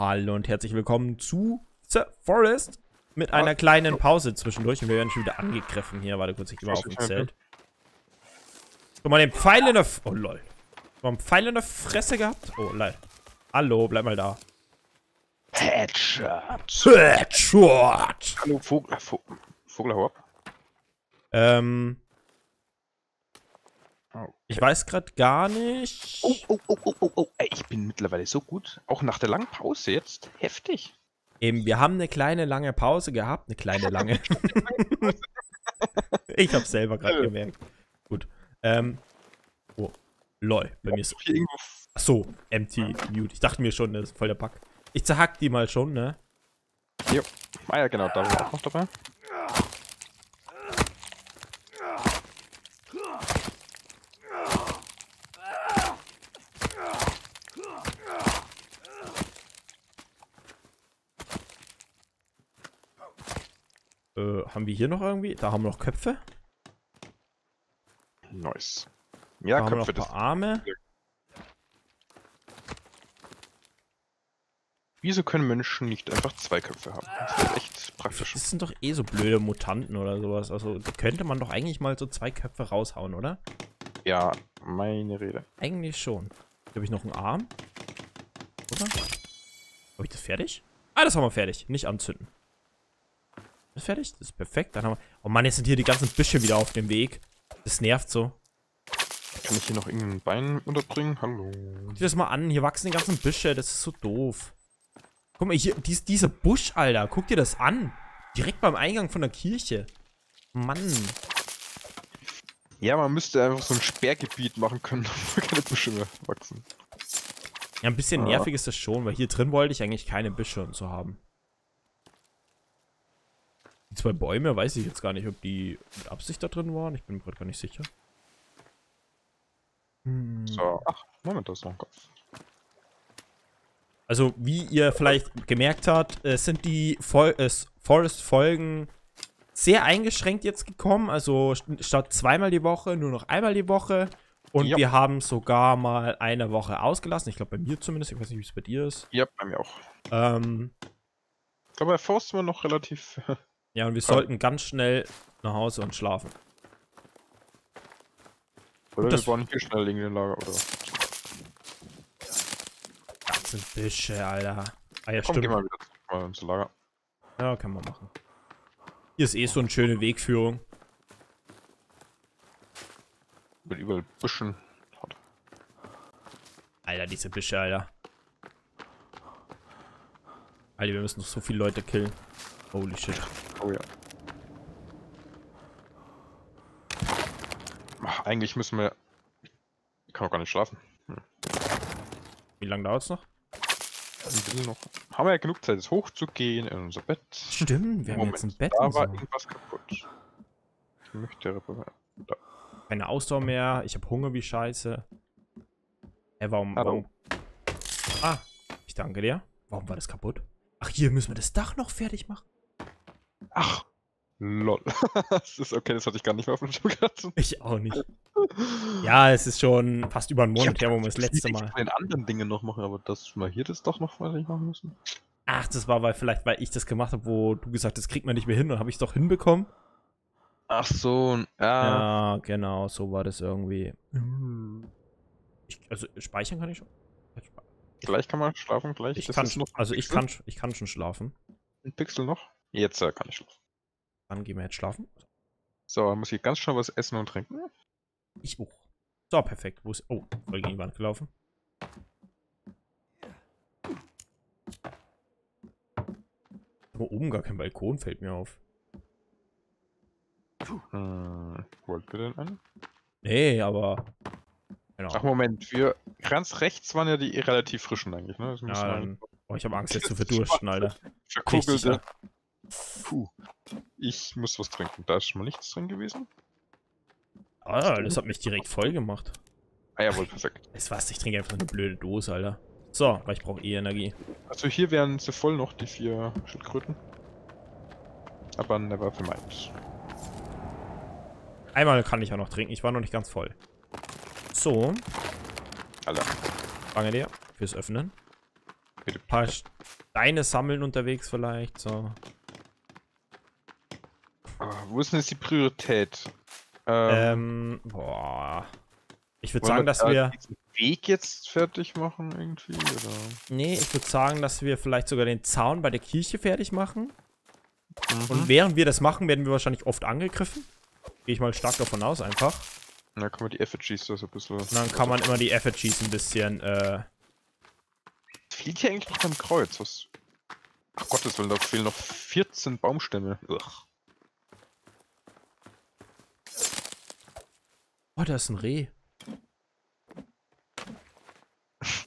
Hallo und herzlich willkommen zu The Forest mit einer kleinen Pause zwischendurch und wir werden schon wieder angegriffen hier. Warte kurz, ich gehe mal auf dem Zelt. Guck mal den Pfeil in der... F oh, lol. Guck mal, einen Pfeil in der Fresse gehabt? Oh, lol. Hallo, bleib mal da. Headshot. Headshot! Hallo, Vogel, Vogel, Vogel, hau ab. Ähm, Oh. ich weiß gerade gar nicht... Oh, oh, oh, oh, oh, oh. Ey, ich bin mittlerweile so gut. Auch nach der langen Pause jetzt. Heftig. Eben, wir haben eine kleine, lange Pause gehabt. Eine kleine, lange. ich hab's selber gerade Ja. gemerkt. Gut. Ähm. Oh. Lol. Bei mir ist. Hier irgendwo. Ach so, empty mute. Ich dachte mir schon, das ist voll der Pack. Ich zerhack die mal schon, ne? Hier. Ah ja, genau, da war auch noch dabei. Äh, haben wir hier noch irgendwie? Da haben wir noch Köpfe. Nice. Da Ja, haben wir noch Köpfe, Arme. Wieso können Menschen nicht einfach zwei Köpfe haben? Das ist echt praktisch. Das sind doch eh so blöde Mutanten oder sowas. Also da könnte man doch eigentlich mal so zwei Köpfe raushauen, oder? Ja, meine Rede. Eigentlich schon. Hier habe ich noch einen Arm. Oder? Habe ich das fertig? Ah, das haben wir fertig. Nicht anzünden. Das ist fertig? Das ist perfekt. Dann haben wir. Oh Mann, jetzt sind hier die ganzen Büsche wieder auf dem Weg. Das nervt so. Kann ich hier noch irgendein Bein unterbringen? Hallo. Guck dir das mal an. Hier wachsen die ganzen Büsche. Das ist so doof. Guck mal, hier, dies, dieser Busch, Alter. Guck dir das an. Direkt beim Eingang von der Kirche. Mann. Ja, man müsste einfach so ein Sperrgebiet machen können, wo keine Büsche mehr wachsen. Ja, ein bisschen Ja. nervig ist das schon, weil hier drin wollte ich eigentlich keine Büsche und so haben. Die zwei Bäume, weiß ich jetzt gar nicht, ob die mit Absicht da drin waren. Ich bin mir gerade gar nicht sicher. Hm. So, ach, Moment, da ist noch ein Kopf. Also, wie ihr vielleicht gemerkt habt, äh, sind die Fol äh, Forest-Folgen sehr eingeschränkt jetzt gekommen. Also, st statt zweimal die Woche, nur noch einmal die Woche. Und Ja. wir haben sogar mal eine Woche ausgelassen. Ich glaube, bei mir zumindest. Ich weiß nicht, wie es bei dir ist. Ja, bei mir auch. Ähm, Ich glaube, bei Faust war noch relativ. Ja, und wir sollten ganz schnell nach Hause und schlafen. Oder das- wir bauen hier schnell in den Lager, oder? Ganze Büsche, Alter. Ah ja, Komm, geh stimmt. mal wieder ins Lager. Ja, kann man machen. Hier ist eh so eine schöne Wegführung. Mit überall Büschen. Alter, diese Büsche, Alter. Alter, wir müssen noch so viele Leute killen. Holy shit. Oh ja. Ach, eigentlich müssen wir. Ich kann auch gar nicht schlafen. Wie lange dauert's noch? Ein bisschen noch. Haben wir ja genug Zeit, jetzt hochzugehen in unser Bett. Stimmt, wir haben Moment, jetzt ein Bett Da war so. irgendwas kaputt. Ich möchte reparieren. Keine Ausdauer mehr. Ich habe Hunger wie Scheiße. Hä, warum, Hallo. warum? Ah, ich danke dir. Warum war das kaputt? Ach, hier müssen wir das Dach noch fertig machen. Ach! Lol. das ist okay, das hatte ich gar nicht mehr auf dem Schirm gehabt. Ich auch nicht. Ja, es ist schon fast über einen Ich Monat her, wo wir das letzte ich Mal. will den anderen Dingen noch machen, aber dass wir hier das doch noch fertig machen müssen. Ach, das war weil vielleicht, weil ich das gemacht habe, wo du gesagt hast, das kriegt man nicht mehr hin, dann habe ich es doch hinbekommen. Ach so, ja. Ja, genau, so war das irgendwie. Ich, also speichern kann ich schon. Gleich kann man schlafen, gleich. Ich Das kann, also ich kann, ich kann schon schlafen. Ein Pixel noch. Jetzt äh, kann ich schlafen. Dann gehen wir jetzt schlafen. So, dann muss ich ganz schnell was essen und trinken. Ich auch. So, perfekt. Wo ist. Oh, voll gegen die Wand gelaufen. Aber oben gar kein Balkon, fällt mir auf. Hm, wollt ihr denn einen? Nee, aber. Genau. Ach Moment, wir ganz rechts waren ja die relativ frischen eigentlich, ne? Ja, dann, oh, ich habe Angst jetzt zu verdursten, Alter. verkugelte. Puh. Ich muss was trinken. Da ist schon mal nichts drin gewesen. Ah, das hat mich direkt voll gemacht. Ah jawohl, perfekt. Du was? Ich trinke einfach eine blöde Dose, Alter. So, weil ich brauche eh Energie. Also hier wären sie voll noch, die vier Schildkröten. Aber never mind. Einmal kann ich auch noch trinken. Ich war noch nicht ganz voll. So, Alter. danke dir fürs Öffnen. Ein paar Steine sammeln unterwegs vielleicht, so. Wo ist denn jetzt die Priorität? Ähm, boah. Ich würde sagen, dass wir. Weg jetzt fertig machen irgendwie? Oder? Nee, ich würde sagen, dass wir vielleicht sogar den Zaun bei der Kirche fertig machen. Mhm. Und während wir das machen, werden wir wahrscheinlich oft angegriffen. Gehe ich mal stark davon aus, einfach. Da kann man die Effigies so ein bisschen. Und dann kann man immer die Effigies ein bisschen, äh. Fehlt hier eigentlich noch ein Kreuz? Was? Ach Gottes Willen, da fehlen noch 14 Baumstämme. Ugh. Oh, da ist ein Reh.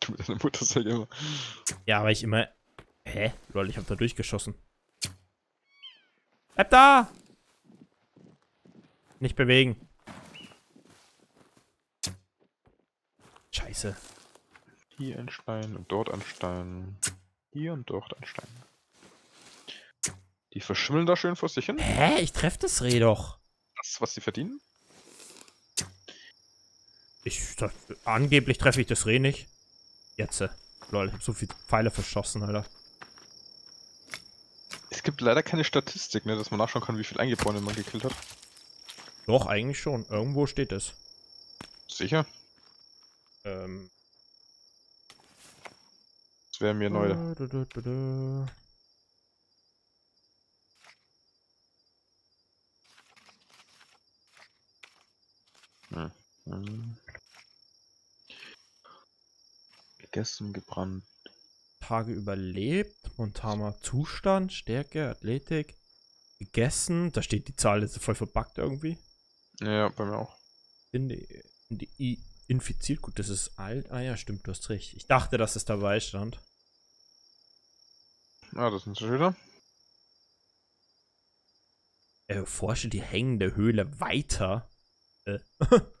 Du mit deiner Mutter sag immer. Ja, aber ich immer. Hä? Lol, ich hab da durchgeschossen. Bleib da! Nicht bewegen. Scheiße. Hier ein Stein und dort ein Stein. Hier und dort ein Stein. Die verschimmeln da schön vor sich hin. Hä? Ich treff das Reh doch. Das, was sie verdienen. Ich, das, angeblich treffe ich das Reh nicht. Jetzt. äh, Lol, ich hab so viele Pfeile verschossen, Alter. Es gibt leider keine Statistik, ne, dass man nachschauen kann, wie viel Eingeborene man gekillt hat. Doch, eigentlich schon. Irgendwo steht es. Sicher? Ähm. Das wäre mir neu. Du, du, du, du. Hm. Gegessen, gebrannt. Tage überlebt. Montamer Zustand, Stärke, Athletik. Gegessen. Da steht die Zahl jetzt voll verbuggt irgendwie. Ja, bei mir auch. In die, in die I infiziert. Gut, das ist alt. Ah ja, stimmt, du hast recht. Ich dachte, dass es dabei stand. Ah, das sind sie wieder. Erforsche die hängende Höhle weiter. Äh.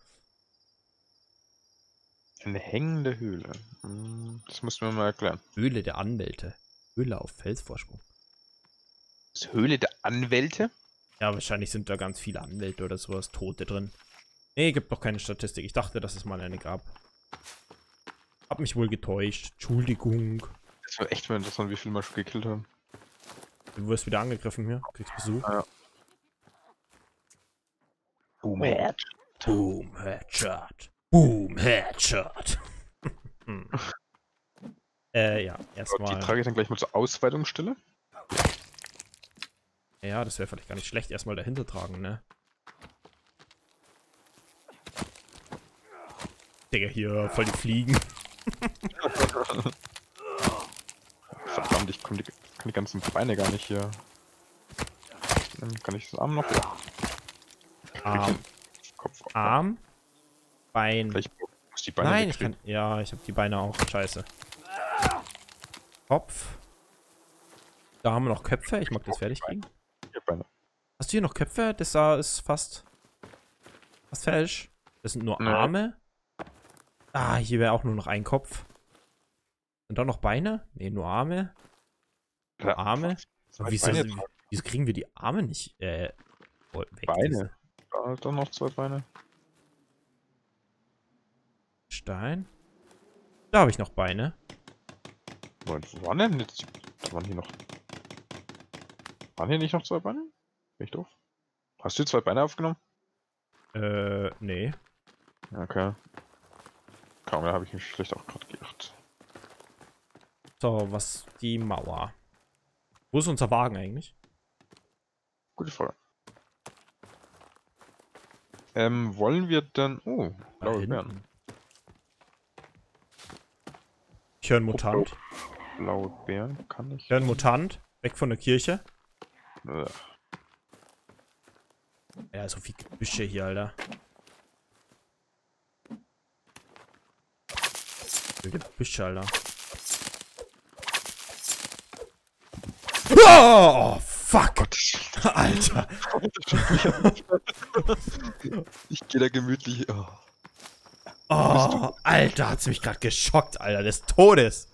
Eine hängende Höhle. Hm, Das musst du mir mal erklären. Höhle der Anwälte. Höhle auf Felsvorsprung. Das Höhle der Anwälte? Ja, wahrscheinlich sind da ganz viele Anwälte oder sowas, Tote drin. Nee, gibt doch keine Statistik. Ich dachte, dass es mal eine gab. Hab mich wohl getäuscht. Entschuldigung. Das wäre echt mal interessant, wie viel wir schon gekillt haben. Du wirst wieder angegriffen hier. Kriegst Besuch. Boom. Boom, Headshot. Boom, Headshot. Hm. äh, ja, Die erstmal. trage ich dann gleich mal zur Ausweitungsstelle. Ja, das wäre vielleicht gar nicht schlecht, erstmal dahinter tragen, ne? Digga, hier voll die Fliegen. Verdammt, ich kann die, kann die ganzen Beine gar nicht hier. Dann kann ich das Arm noch? Arm, Kopf. Arm, Bein. Gleich muss die Beine Nein, ich kann. Ja, ich habe die Beine auch. Scheiße. Kopf. Da haben wir noch Köpfe. Ich mag das fertig kriegen. Hast du hier noch Köpfe? Das da ist fast. Fast falsch. Das sind nur. Arme. Ah, hier wäre auch nur noch ein Kopf. Sind da noch Beine? Ne, nur Arme. Ja, Arme? Wieso, wieso kriegen wir die Arme nicht äh, weg? Beine. Da, dann noch zwei Beine. Stein. Da habe ich noch Beine. Moment, wo waren denn jetzt? Da waren hier noch. Waren hier nicht noch zwei Beine? Bin ich doof? Hast du zwei Beine aufgenommen? Äh, nee. Okay. Kaum, da habe ich mich schlecht auch gerade gedacht. So, was die Mauer. Wo ist unser Wagen eigentlich? Gute Frage. Ähm, wollen wir denn. Oh, blaue. Bären. Ich höre einen Mutant. Blaue Bären kann ich. Ich höre einen Mutant. Weg von der Kirche. Äh, Ja, so viel Gebüsche hier, Alter. Gebüsche, Alter. Oh, fuck! Alter. ich gehe da gemütlich. Oh. Oh, Alter, hat's mich gerade geschockt, Alter, des Todes.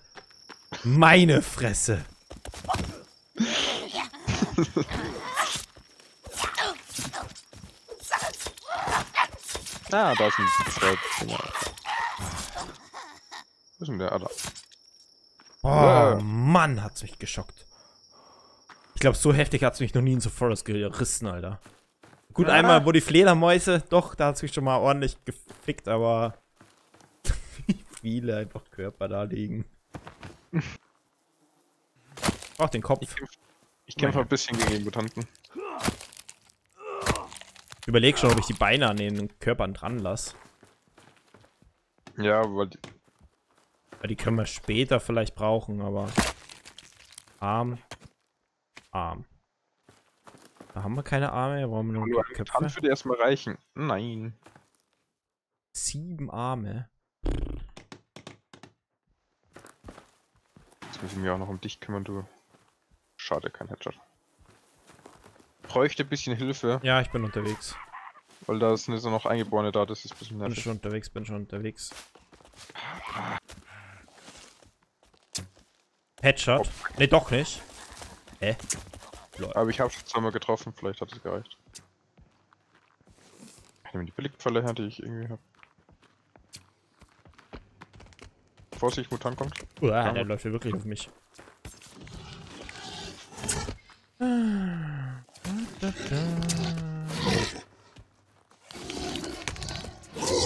Meine Fresse. Ah, da sind zwei Dinger. Wo ist denn der? Ah, da. Oh. Mann, hat's mich geschockt. Ich glaube, so heftig hat's mich noch nie in so Forest gerissen, Alter. Gut, Ja. einmal, wo die Fledermäuse, doch, da hat's mich schon mal ordentlich gefickt, aber viele einfach Körper da liegen. Auch den Kopf. Ich kämpfe ich kämpf ein bisschen gegen die Mutanten. Ich überlege schon, ob ich die Beine an den Körpern dran lasse. Ja, weil die, Weil die können wir später vielleicht brauchen, aber. Arm. Arm. Da haben wir keine Arme, wir brauchen nur nur die Köpfe. Mutant würde erstmal reichen. Nein. Sieben Arme. Muss ich mich auch noch um dich kümmern, du. Schade, kein Headshot. Bräuchte ein bisschen Hilfe, Ja, ich bin unterwegs. weil da sind jetzt noch Eingeborene da, das ist ein bisschen Bin nervig. schon unterwegs, bin schon unterwegs. Headshot? Ne, doch nicht. Hä? Aber ich habe schon zweimal getroffen, vielleicht hat es gereicht. Ich nehme die Billigpfeile her, die ich irgendwie habe. Vorsicht, Mutant kommt. Uah, der läuft ja wirklich auf mich.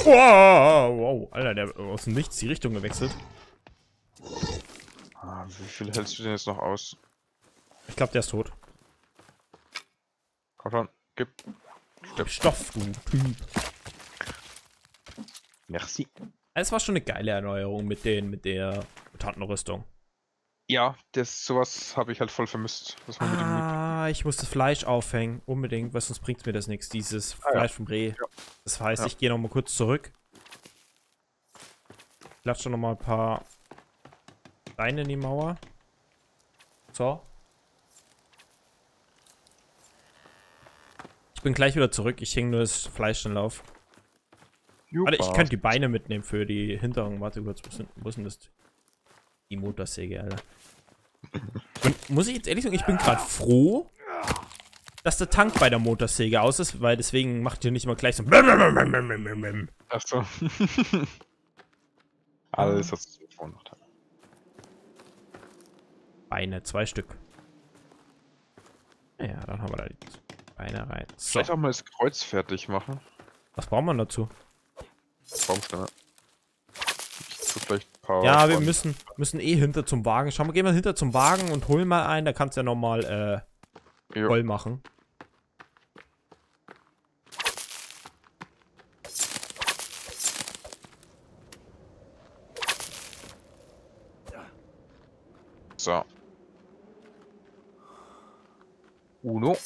Wow, wow, Alter, der aus dem Nichts die Richtung gewechselt. Ah, wie viel hältst du denn jetzt noch aus? Ich glaube, der ist tot. Komm schon, gib. Stoff, du Typ. Merci. Es war schon eine geile Erneuerung mit den, mit der Mutantenrüstung. Ja, das sowas habe ich halt voll vermisst. Ah, ich muss das Fleisch aufhängen. Unbedingt, weil sonst bringt mir das nichts. Dieses Ah, ja. Fleisch vom Reh. Das heißt, Ja. ich gehe noch mal kurz zurück. Klatsche noch mal ein paar Steine in die Mauer. So. Ich bin gleich wieder zurück. Ich hänge nur das Fleisch in Lauf. Warte, ich könnte die Beine mitnehmen für die Hinterung. Warte kurz, wo ist denn, das? Die Motorsäge, Alter. Und muss ich jetzt ehrlich sagen, ich bin gerade froh, dass der Tank bei der Motorsäge aus ist, weil deswegen macht ihr nicht immer gleich so. Achso. Alles hat so Vor- und Nachteile. Beine, zwei Stück. Ja, dann haben wir da die Beine rein. So, Vielleicht auch mal das Kreuz fertig machen. was braucht man dazu? Baumstämme. Ja, wir müssen, müssen eh hinter zum Wagen. Schau mal, gehen wir hinter zum Wagen und holen mal einen. Da kannst du ja nochmal äh, Jo. voll machen. So. Uno.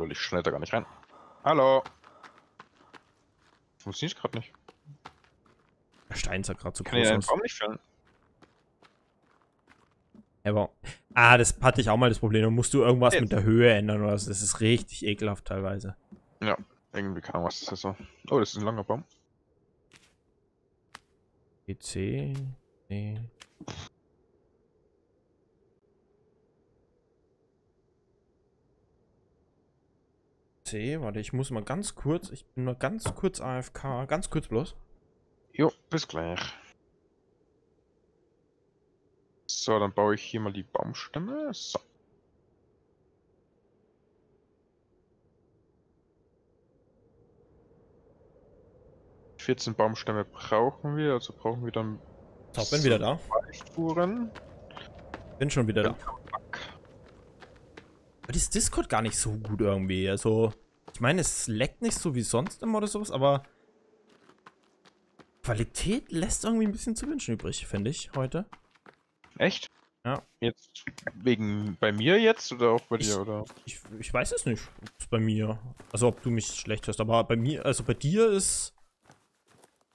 Lol, ich schnell da gar nicht rein. Hallo. Funktioniert gerade nicht. Der Stein sah gerade so Kann ich groß den aus. Baum nicht fällen? Aber, ah, das hatte ich auch mal das Problem. Da musst du irgendwas Jetzt. mit der Höhe ändern oder so. Das ist richtig ekelhaft teilweise. Ja, irgendwie keine Ahnung, was das ist so. Oh, das ist ein langer Baum. PC. Nee. Warte, ich muss mal ganz kurz, ich bin nur ganz kurz AFK, ganz kurz bloß. Jo, bis gleich. So, dann baue ich hier mal die Baumstämme. So. Vierzehn Baumstämme brauchen wir, also brauchen wir dann So, bin wieder da. Spuren. Bin schon wieder da. Aber das Discord gar nicht so gut irgendwie. Also, ich meine, es leckt nicht so wie sonst immer oder sowas, aber Qualität lässt irgendwie ein bisschen zu wünschen übrig, finde ich, heute. Echt? Ja. Jetzt wegen bei mir jetzt oder auch bei Ich- dir oder? Ich, ich weiß es nicht, ob's bei mir. Also, ob du mich schlecht hörst, aber bei mir, also bei dir ist.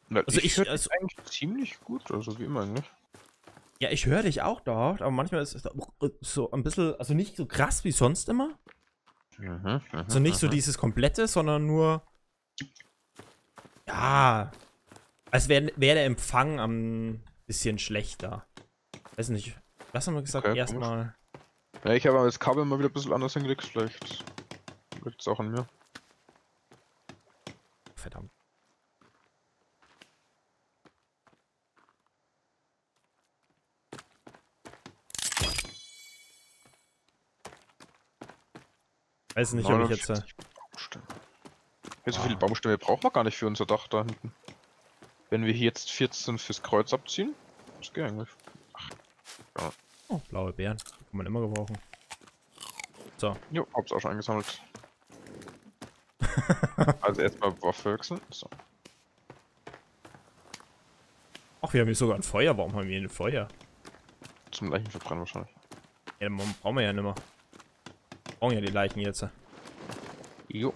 Na, Also ich- dich also- eigentlich ziemlich gut, also wie immer eigentlich. Ja, ich höre dich auch dort, aber manchmal ist es so ein bisschen, also nicht so krass wie sonst immer. Mhm, Also nicht so dieses komplette, sondern nur. Ja. Als wäre wär der Empfang am bisschen schlechter. Weiß nicht. Was haben wir gesagt? Okay, Erstmal. Ja, ich habe das Kabel mal wieder ein bisschen anders hingelegt, vielleicht liegt es auch an mir. Verdammt. Weiß nicht, ob ich jetzt. Äh, 49 Baumstämme. Ja, so viele Baumstämme brauchen wir gar nicht für unser Dach da hinten. Wenn wir hier jetzt 14 fürs Kreuz abziehen, das geht eigentlich. oh, blaue Beeren. Kann man immer gebrauchen. So. Jo, hab's auch schon eingesammelt. also erstmal Waffe wechseln. So. Ach, wir haben hier sogar ein Feuer. Warum haben wir hier ein Feuer? Zum Leichenverbrennen wahrscheinlich. Ja, brauchen wir ja nicht mehr. Brauchen ja die Leichen jetzt. Jo.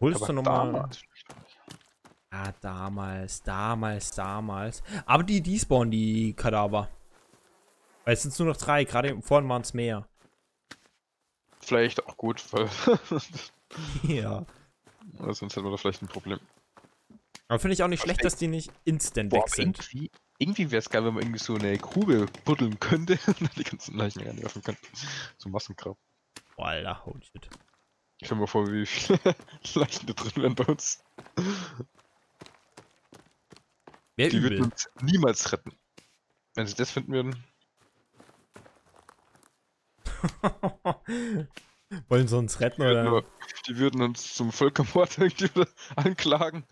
Holst du nochmal? damals- Ah, damals, damals, damals. Aber die, die spawnen, die Kadaver. Weil es sind nur noch drei, gerade vorhin waren es mehr. Vielleicht auch gut, weil ja. sonst hätten wir da vielleicht ein Problem. Aber finde ich auch nicht schlecht, dass die nicht instant Boah, weg aber sind. irgendwie, irgendwie wäre es geil, wenn man irgendwie so eine Grube buddeln könnte und die ganzen Leichen reinwerfen könnte. So Massengrab. Boah, Alter, holy shit. Ich stell mir vor, wie viele Leichen da drin wären bei uns. Wäre Die würden uns niemals retten. Wenn sie das finden würden. Wollen sie uns retten Die oder? aber- die würden uns zum Völkermord irgendwie anklagen.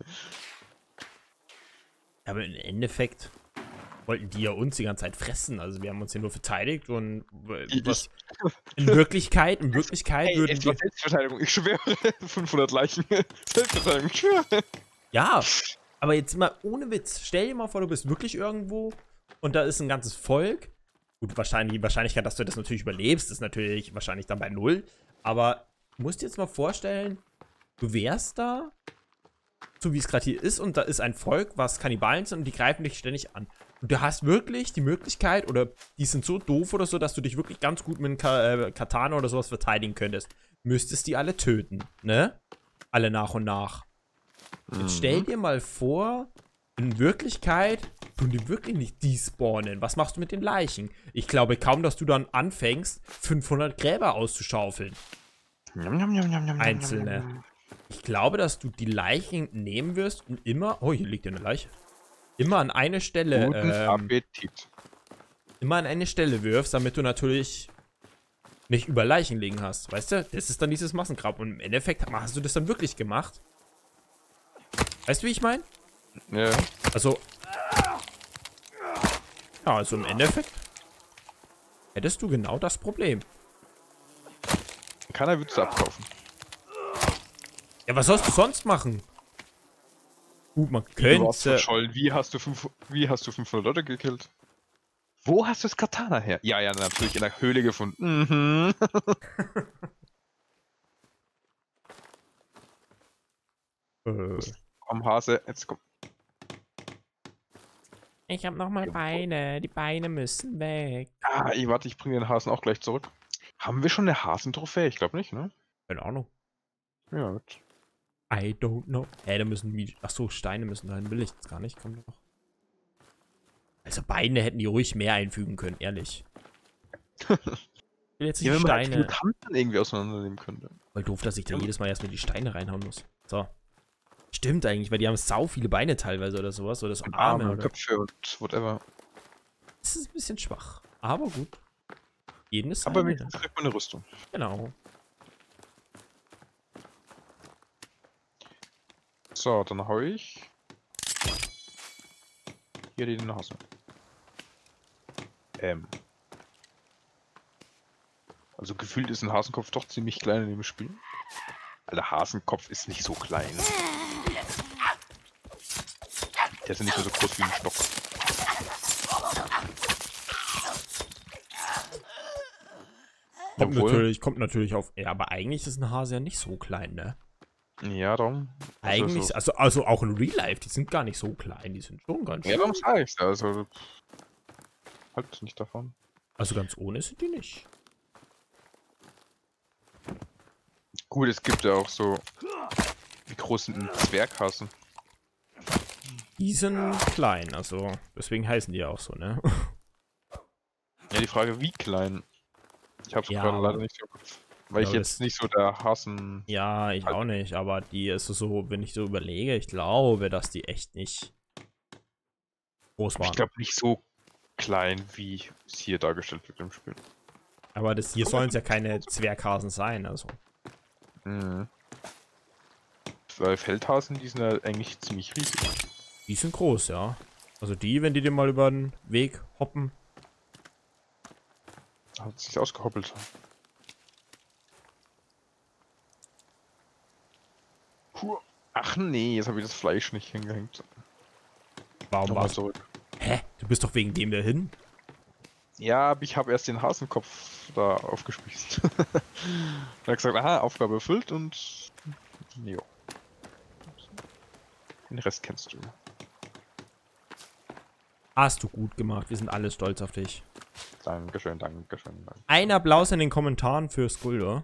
Aber im Endeffekt wollten die ja uns die ganze Zeit fressen. Also wir haben uns hier nur verteidigt und äh, was, in Wirklichkeit, in Wirklichkeit würden es wir. Selbstverteidigung, ich schwöre. 500 Leichen. Selbstverteidigung, ich schwöre. Ja, aber jetzt mal ohne Witz. Stell dir mal vor, du bist wirklich irgendwo und da ist ein ganzes Volk. Gut, wahrscheinlich, die Wahrscheinlichkeit, dass du das natürlich überlebst, ist natürlich wahrscheinlich dann bei null. Aber musst dir jetzt mal vorstellen, du wärst da, so wie es gerade hier ist, und da ist ein Volk, was Kannibalen sind und die greifen dich ständig an. Und du hast wirklich die Möglichkeit, oder die sind so doof oder so, dass du dich wirklich ganz gut mit einem Ka äh, Katana oder sowas verteidigen könntest. Müsstest die alle töten, ne? Alle nach und nach. Jetzt stell dir mal vor, in Wirklichkeit tun die wirklich nicht despawnen. Was machst du mit den Leichen? Ich glaube kaum, dass du dann anfängst, 500 Gräber auszuschaufeln. Einzelne. Ich glaube, dass du die Leichen nehmen wirst und immer. Oh, hier liegt ja eine Leiche. Immer an eine Stelle. Guten Ähm, Appetit. immer an eine Stelle wirfst, damit du natürlich nicht über Leichen liegen hast. Weißt du? Das ist dann dieses Massengrab. Und im Endeffekt hast du das dann wirklich gemacht. Weißt du, wie ich meine? Ja, ja. Also. Ja, also im Endeffekt hättest du genau das Problem. keiner würde es abkaufen. Ja, was sollst du sonst machen? Gut, man Du warst könnte. Wie hast du, fünf, wie hast du 500 Leute gekillt? Wo hast du das Katana her? Ja, ja, natürlich in der Höhle gefunden. Mhm. Äh, Komm, Hase, jetzt komm. ich habe nochmal Beine. Die Beine müssen weg. Ah, ich warte, ich bringe den Hasen auch gleich zurück. Haben wir schon eine Hasentrophäe? Ich glaube nicht, ne? Keine Ahnung. Ja, gut. I don't know. Hä, da müssen die. Achso, Steine müssen rein. Will ich jetzt gar nicht. Kommt noch. Also Beine hätten die ruhig mehr einfügen können, ehrlich. Ich will jetzt nicht Ja, wenn man halt Steine. Mutanten irgendwie auseinandernehmen könnte. Voll doof, dass ich da Ja. jedes Mal erstmal die Steine reinhauen muss. So. Stimmt eigentlich, weil die haben sau viele Beine teilweise oder sowas. Oder so Arme. Arme, Oder. Köpfe und whatever. Das ist ein bisschen schwach. Aber gut. Jeden ist Aber seine. wenigstens kriegt man eine Rüstung. Genau. So, dann hau ich hier die Nase. Ähm. Also gefühlt ist ein Hasenkopf doch ziemlich klein in dem Spiel. Alter, Hasenkopf ist nicht so klein. Der ist ja nicht mehr so groß wie ein Stock. Kommt Obwohl- natürlich, kommt natürlich auf. Ja, aber eigentlich ist ein Hase ja nicht so klein, ne? Ja, darum. Also Eigentlich, so- also, also auch in Real Life, die sind gar nicht so klein, die sind schon ganz Ja, schön. darum sage ich's. ja, Also. Halt nicht davon. Also ganz ohne sind die nicht. Gut, es gibt ja auch so. Wie groß sind denn Zwerghasen? Die sind klein, also deswegen heißen die ja auch so, ne? Ja, die Frage, wie klein? Ich hab's Ja, gerade leider nicht so. Weil ich glaube, jetzt nicht so der Hasen. Ja, ich auch nicht, aber die ist so, wenn ich so überlege, ich glaube, dass die echt nicht groß waren. Ich glaube nicht so klein, wie es hier dargestellt wird im Spiel. aber das hier sollen es ja keine Zwerghasen sein, also. Mhm. Weil Feldhasen, die sind ja eigentlich ziemlich riesig. Die sind groß, ja. Also die, wenn die dir mal über den Weg hoppen. Hat sich ausgehoppelt. Puh. Ach nee, jetzt habe ich das Fleisch nicht hingehängt. Warum Nochmal warst du? zurück. Hä? Du bist doch wegen dem da hin? Ja, aber ich habe erst den Hasenkopf da aufgespießt. er hat gesagt, aha, Aufgabe erfüllt und... Jo. Den Rest kennst du. Hast du gut gemacht. Wir sind alle stolz auf dich. Dankeschön, Dankeschön. Danke. Ein Applaus in den Kommentaren für Skulder.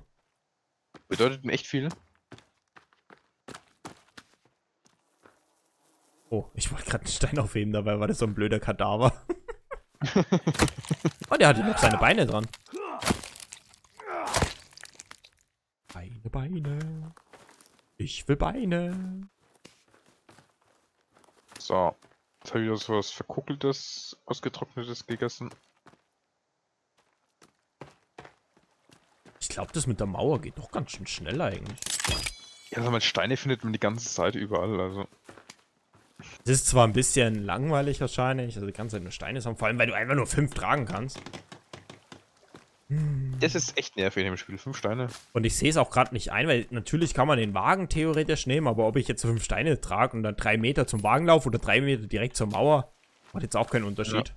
Bedeutet mir echt viel. Oh, ich wollte gerade einen Stein aufheben, dabei war das so ein blöder Kadaver. oh, der hatte noch seine Beine dran. Beine, Beine. Ich will Beine. So. Jetzt habe ich wieder so was Verkuckeltes, Ausgetrocknetes gegessen. Ich glaube, das mit der Mauer geht doch ganz schön schnell eigentlich. Ja, also mit Steine findet man die ganze Zeit überall, also. Das ist zwar ein bisschen langweilig wahrscheinlich, also die ganze Zeit nur Steine haben, vor allem weil du einfach nur fünf tragen kannst. Das ist echt nervig in dem Spiel. Fünf Steine. Und ich sehe es auch gerade nicht ein, weil natürlich kann man den Wagen theoretisch nehmen, aber ob ich jetzt fünf Steine trage und dann drei Meter zum Wagen laufe oder drei Meter direkt zur Mauer, macht jetzt auch keinen Unterschied.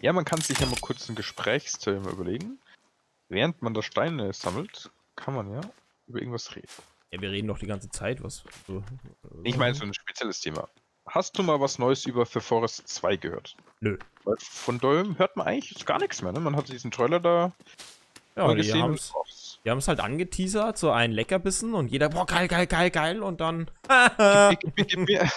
Ja, man kann sich ja mal kurz ein Gesprächsthema überlegen. Während man da Steine sammelt, kann man ja über irgendwas reden. Ja, wir reden doch die ganze Zeit, was. So, Ich meine so ein spezielles Thema. Hast du mal was Neues über The Forest 2 gehört? Nö. Weil von dem hört man eigentlich gar nichts mehr, ne? Man hat diesen Trailer da Ja, die gesehen haben und es halt angeteasert, so ein Leckerbissen und jeder, boah, geil, geil, geil, geil und dann. Gib gib mir.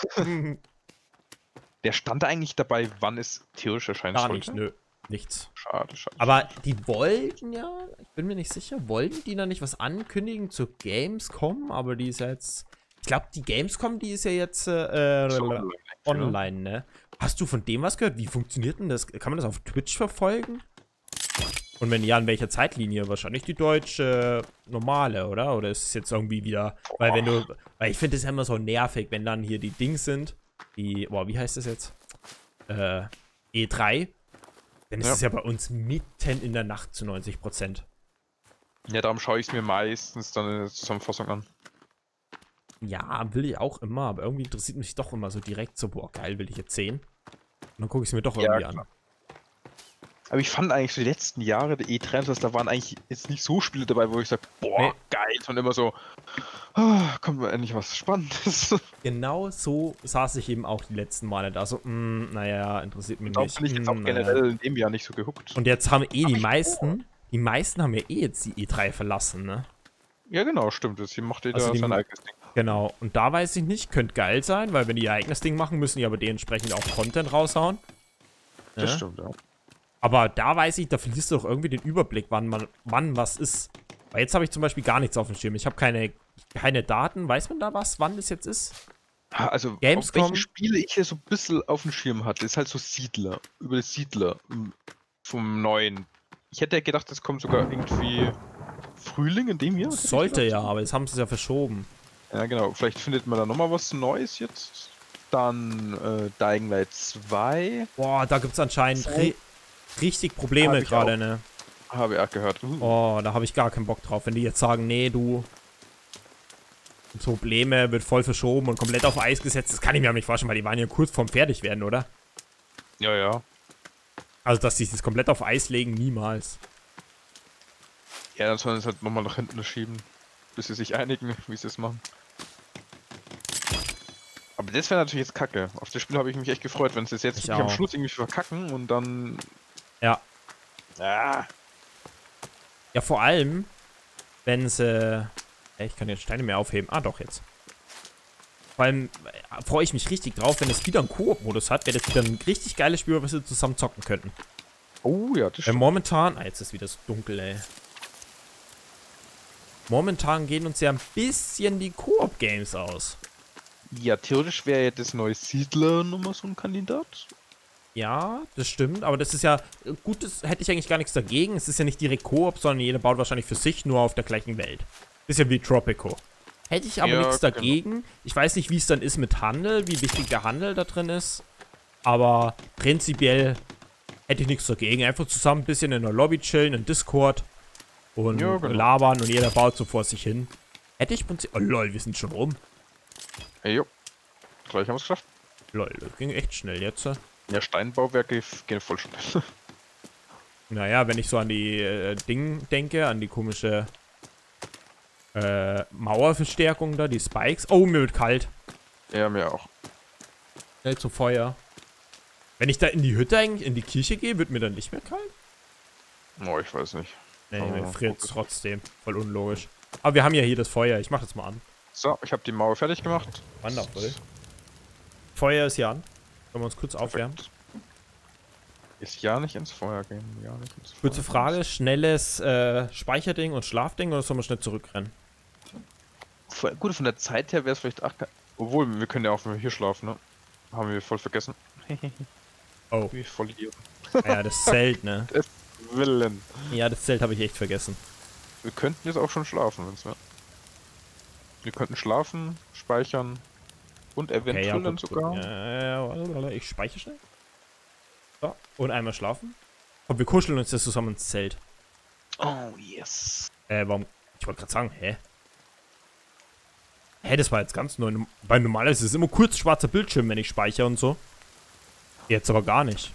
Der stand da eigentlich dabei, wann es theoretisch erscheinen Gar sollte? nicht, nö. Nichts. Schade, schade. Aber die wollten ja, ich bin mir nicht sicher, wollten die da nicht was ankündigen zur Gamescom? Aber die ist ja jetzt. Ich glaube, die Gamescom, die ist ja jetzt äh, So online, online, ne? Hast du von dem was gehört? Wie funktioniert denn das? Kann man das auf Twitch verfolgen? Und wenn ja, in welcher Zeitlinie? Wahrscheinlich die deutsche normale, oder? Oder ist es jetzt irgendwie wieder. Weil wenn du. Weil ich finde es ja immer so nervig, wenn dann hier die Dings sind. Die. Boah, wie heißt das jetzt? Äh, E3. Dann ist Ja. es ja bei uns mitten in der Nacht zu 90 Prozent. Ja, darum schaue ich es mir meistens dann in der Zusammenfassung an. Ja, will ich auch immer, aber irgendwie interessiert mich doch immer so direkt so, boah, geil, will ich jetzt sehen. Und dann gucke ich es mir doch Ja, irgendwie klar. an. Aber ich fand eigentlich die letzten Jahre der E3, und da waren eigentlich jetzt nicht so Spiele dabei, wo ich sage, boah, Nee. geil, sondern immer so, ah, kommt mal endlich was Spannendes. Genau so saß ich eben auch die letzten Male da. So, mm, naja, interessiert mich Darum nicht. ich jetzt auch mm, naja. generell in dem Jahr nicht so gehuckt. Und jetzt haben eh Hab die meisten, die meisten haben ja eh jetzt die E3 verlassen, ne? ja, genau, stimmt. Das hier macht jeder Also sein eigenes Ding. Genau. Und da weiß ich nicht, könnte geil sein, weil wenn die ihr eigenes Ding machen, müssen die aber dementsprechend auch Content raushauen. Das Ne? stimmt, ja. Aber da weiß ich, da verlierst du doch irgendwie den Überblick, wann man, wann was ist. Weil jetzt habe ich zum Beispiel gar nichts auf dem Schirm. Ich habe keine, keine Daten. Weiß man da was, wann das jetzt ist? Also, Gamescom. auf welche Spiele ich hier so ein bisschen auf dem Schirm hatte, ist halt so Siedler. Über das Siedler mm, vom neuen. Ich hätte ja gedacht, das kommt sogar irgendwie Frühling in dem Jahr. Sollte ja, aber jetzt haben sie es ja verschoben. Ja, genau. Vielleicht findet man da nochmal was Neues jetzt. Dann äh, Dying Light 2. Boah, da gibt es anscheinend So. Ri richtig Probleme gerade, ne? Habe ich auch gehört. Uh, Oh, da habe ich gar keinen Bock drauf. Wenn die jetzt sagen, nee, du. Probleme wird voll verschoben und komplett auf Eis gesetzt, das kann ich mir auch nicht vorstellen, weil die waren ja kurz vorm fertig werden, oder? Ja, ja. Also, dass sie das komplett auf Eis legen, niemals. Ja, dann sollen sie es halt nochmal nach hinten schieben. Bis sie sich einigen, wie sie es machen. Aber das wäre natürlich jetzt kacke. Auf das Spiel habe ich mich echt gefreut, wenn sie es jetzt am. Schluss irgendwie verkacken und dann. Ja. Ah. Ja, vor allem, wenn sie. Ja, ich kann jetzt Steine mehr aufheben. Ah, doch, jetzt. Vor allem äh, freue ich mich richtig drauf, wenn es wieder einen Koop-Modus hat, wäre das wieder ein richtig geiles Spiel, was wir zusammen zocken könnten. Oh ja, das Weil stimmt. momentan. Ah, jetzt ist wieder so dunkel, ey. Momentan gehen uns ja ein bisschen die Koop-Games aus. Ja, theoretisch wäre ja das neue Siedler nochmal so ein Kandidat. Ja, das stimmt, aber das ist ja, gut, das hätte ich eigentlich gar nichts dagegen. Es ist ja nicht direkt Koop, sondern jeder baut wahrscheinlich für sich nur auf der gleichen Welt. Ist ja wie Tropico. Hätte ich aber Ja, nichts genau. dagegen. Ich weiß nicht, wie es dann ist mit Handel, wie wichtig der Handel da drin ist. Aber prinzipiell hätte ich nichts dagegen. Einfach zusammen ein bisschen in der Lobby chillen, in Discord und Ja, genau. labern und jeder baut so vor sich hin. Hätte ich prinzipiell. Oh lol, wir sind schon rum. Hey, jo. Gleich haben wir es geschafft. Lol, das ging echt schnell jetzt. Ja, Steinbauwerke gehen voll schnell. Naja, wenn ich so an die äh, Ding denke, an die komische äh, Mauerverstärkung da, die Spikes. Oh, mir wird kalt. ja, mir auch. Schnell zu Feuer. Wenn ich da in die Hütte eigentlich, in die Kirche gehe, wird mir dann nicht mehr kalt? Oh, ich weiß nicht. Nee, Oh, mir friert okay. trotzdem. Voll unlogisch. Aber wir haben ja hier das Feuer. Ich mach das mal an. So, ich habe die Mauer fertig gemacht. Wonderful. Feuer ist hier an. Können wir uns kurz aufwärmen? Ist ja nicht ins Feuer gehen. Ja nicht ins Feuer. Kurze Frage, schnelles äh, Speicherding und Schlafding oder sollen wir schnell zurückrennen? Gut, von der Zeit her wäre es vielleicht. Ach, obwohl, wir können ja auch hier schlafen, ne? Haben wir voll vergessen. Oh, Wie voll Idioten. ja, das Zelt, ne? Willen. Ja, das Zelt habe ich echt vergessen. Wir könnten jetzt auch schon schlafen, wenn's wäre. Wir könnten schlafen, speichern und eventuell ja, dann sogar. Ja, ja, ja, ich speichere schnell. So, und einmal schlafen. Und wir kuscheln uns jetzt zusammen ins Zelt. Oh, yes. Äh, warum? Ich wollte gerade sagen, hä? Hä, das war jetzt ganz neu. Bei normalerweise ist es immer kurz schwarzer Bildschirm, wenn ich speichere und so. Jetzt aber gar nicht.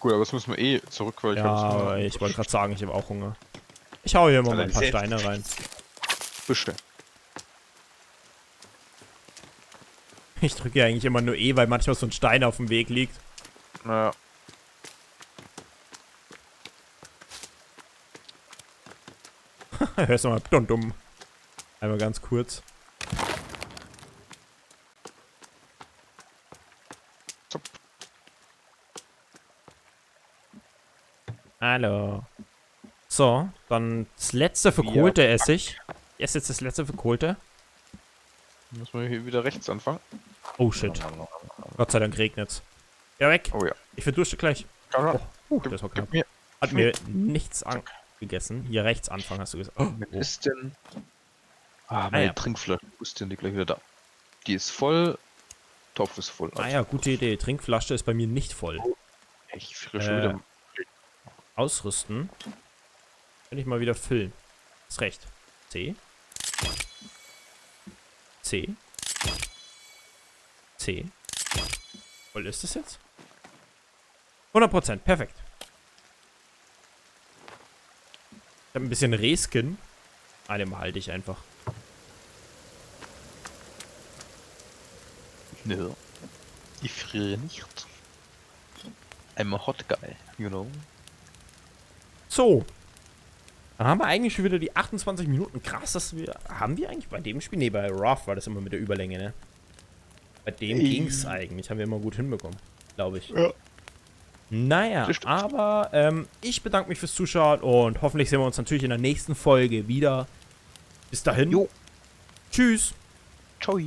Gut, aber das müssen wir eh zurück, weil ich Ja, ich wollte gerade sagen, ich habe auch Hunger. Ich hau hier mal ein paar Steine rein. Bestellen. Ich drücke ja eigentlich immer nur E, weil manchmal so ein Stein auf dem Weg liegt. Naja. Hörst du mal dumm, dumm. Einmal ganz kurz. Zup. Hallo. So, dann das letzte verkohlte Essig. Ich esse jetzt das letzte verkohlte. Müssen wir hier wieder rechts anfangen. Oh shit. Gott sei Dank regnet's. Ja, weg. Oh ja. Ich verdurste gleich. Schon. Uh, Gib, das war knapp. mir. Hat mir. nichts angegessen. Hier rechts anfangen, hast du gesagt. Oh, oh. ist denn? Ah, meine ja. Trinkflasche. Wo ist denn die gleich wieder da? Die ist voll. Topf ist voll. Ah ja, gute Idee. Trinkflasche ist bei mir nicht voll. Ich friere schon Äh. wieder. Ausrüsten. Will ich mal wieder füllen. Ist recht. C. C. C. Voll ist das jetzt? 100%. Perfekt. Ich habe ein bisschen Reskin. Ah, den behalte ich einfach. Nö. Ich friere nicht. I'm a hot guy, you know. So. Dann haben wir eigentlich schon wieder die 28 Minuten. Krass, dass wir. Haben wir eigentlich bei dem Spiel? Nee, bei Rough war das immer mit der Überlänge, ne? Bei dem Ey. ging's eigentlich. Haben wir immer gut hinbekommen. Glaube ich. Ja. Naja, aber ähm, ich bedanke mich fürs Zuschauen und hoffentlich sehen wir uns natürlich in der nächsten Folge wieder. Bis dahin. Jo. Tschüss. Ciao.